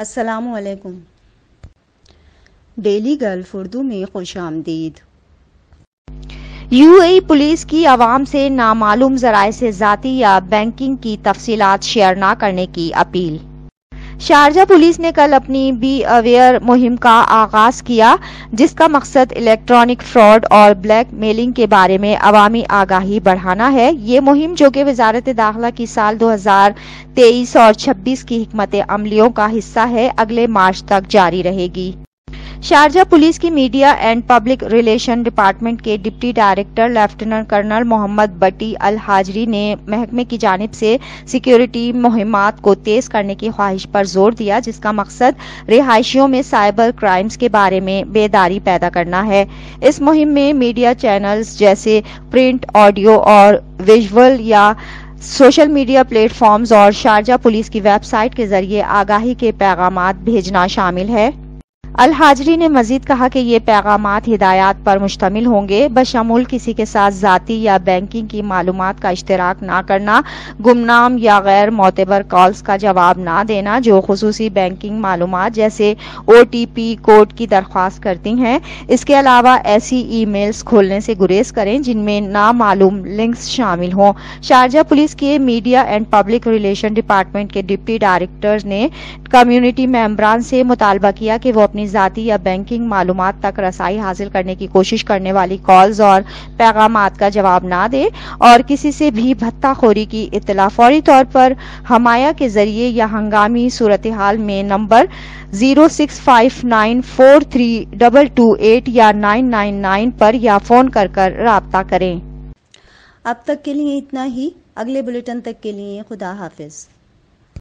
असलकुम daily gulf Urdu में खुश आमदीद। यूएई पुलिस की आवाम से नामालूम जराये से जाती या बैंकिंग की तफसीलात शेयर न करने की अपील। शारजा पुलिस ने कल अपनी बी अवेयर मुहिम का आगाज़ किया, जिसका मकसद इलेक्ट्रॉनिक फ्रॉड और ब्लैक मेलिंग के बारे में अवामी आगाही बढ़ाना है। ये मुहिम, जो कि वजारत दाखिला की साल 2023 और 26 की हमत अमलियों का हिस्सा है, अगले मार्च तक जारी रहेगी। शारजा पुलिस की media and public relation department के deputy director lieutenant colonel Mohammed Butti Al Hajri ने महकमे की जानब से सिक्योरिटी मुहिमात को तेज करने की ख्वाहिश पर ज़ोर दिया, जिसका मकसद रिहायशियों में साइबर क्राइम्स के बारे में बेदारी पैदा करना है। इस मुहिम में मीडिया चैनल्स जैसे प्रिंट, ऑडियो और विजुअल या सोशल मीडिया प्लेटफॉर्म्स और शारजा पुलिस की वेबसाइट के ज़रिए आगाही के पैगाम भेजना शामिल है। अल हाजरी ने मजीद कहा कि ये पैगाम हिदायत पर मुश्तमिल होंगे। बशमूल किसी के साथ जाती या बैंकिंग की मालूम का इश्तराक न करना, गुमनाम या गैर मोतबर कॉल्स का जवाब न देना, जो खसूसी बैंकिंग मालूम जैसे ओ टी पी कोड की दरख्वास्त करती हैं। इसके अलावा ऐसी ई मेल्स खोलने से गुरेज करें, जिनमें नामालूम लिंक्स शामिल हों। शारजा पुलिस के media and public relation department के डिप्टी डायरेक्टर ने कम्युनिटी मेम्बरान से मुतालबा किया कि वो अपनी ज़ाती या बैंकिंग मालूम तक रसाई हासिल करने की कोशिश करने वाली कॉल्स और पैगाम का जवाब ना दे और किसी से भी भत्ताखोरी की इतला फौरी तौर पर हमाया के ज़रिए या हंगामी सूरत हाल में number zero six five nine four three double two eight या नाइन नाइन नाइन पर या फ़ोन कर कर रबता करें। अब तक के लिए इतना ही। अगले बुलेटिन तक के लिए खुदा हाफिज़।